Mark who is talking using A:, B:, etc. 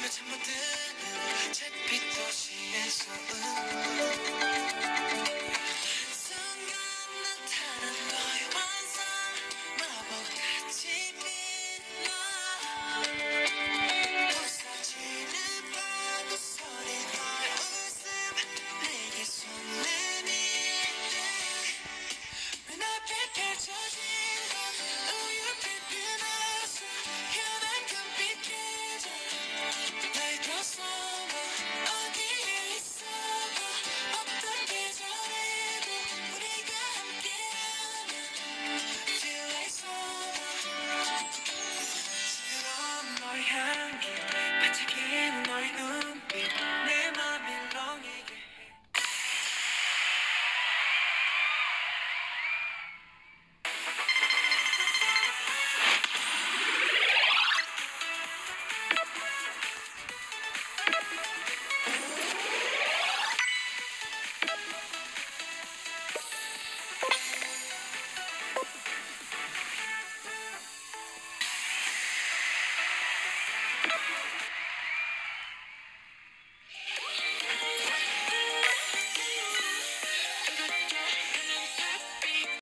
A: 아침에 잠못 든 잿빛도 can't get